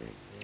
Yeah.